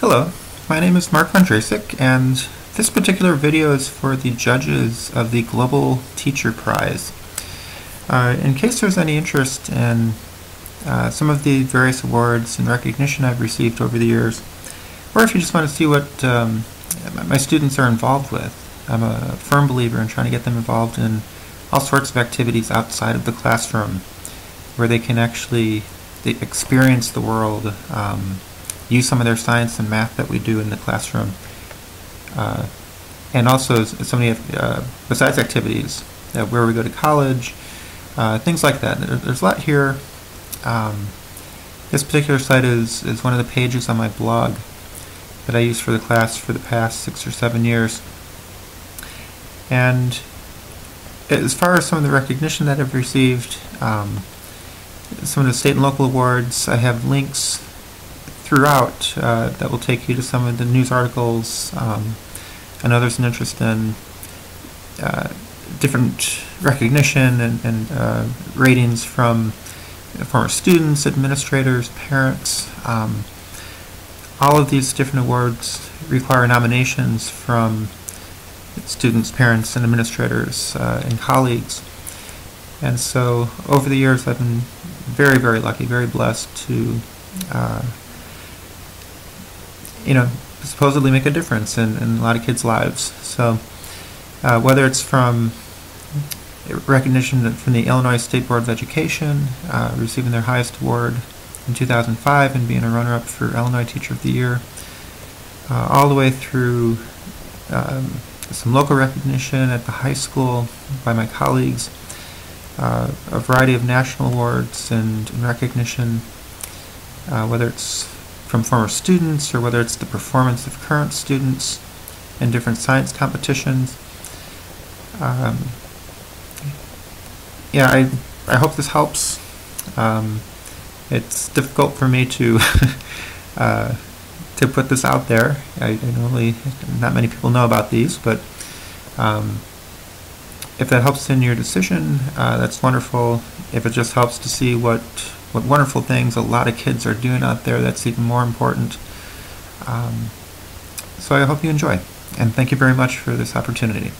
Hello, my name is Mark Vondracek, and this particular video is for the judges of the Global Teacher Prize. Uh, in case there's any interest in uh, some of the various awards and recognition I've received over the years, or if you just want to see what um, my students are involved with, I'm a firm believer in trying to get them involved in all sorts of activities outside of the classroom where they can actually experience the world um, use some of their science and math that we do in the classroom. Uh, and also so many uh, besides activities uh, where we go to college, uh, things like that. there's a lot here. Um, this particular site is, is one of the pages on my blog that I use for the class for the past six or seven years. And as far as some of the recognition that I've received, um, some of the state and local awards, I have links throughout uh, that will take you to some of the news articles. Um, know there's an interest in uh, different recognition and, and uh, ratings from former students, administrators, parents. Um, all of these different awards require nominations from students, parents, and administrators uh, and colleagues. And so over the years I've been very, very lucky, very blessed to uh, you know, supposedly make a difference in, in a lot of kids' lives. So uh, whether it's from recognition from the Illinois State Board of Education, uh, receiving their highest award in 2005 and being a runner-up for Illinois Teacher of the Year, uh, all the way through um, some local recognition at the high school by my colleagues, uh, a variety of national awards and, and recognition, uh, whether it's from former students or whether it's the performance of current students in different science competitions. Um, yeah, I, I hope this helps. Um, it's difficult for me to uh, to put this out there. I, I, normally, not many people know about these, but um, if that helps in your decision, uh, that's wonderful. If it just helps to see what what wonderful things a lot of kids are doing out there. That's even more important. Um, so I hope you enjoy, and thank you very much for this opportunity.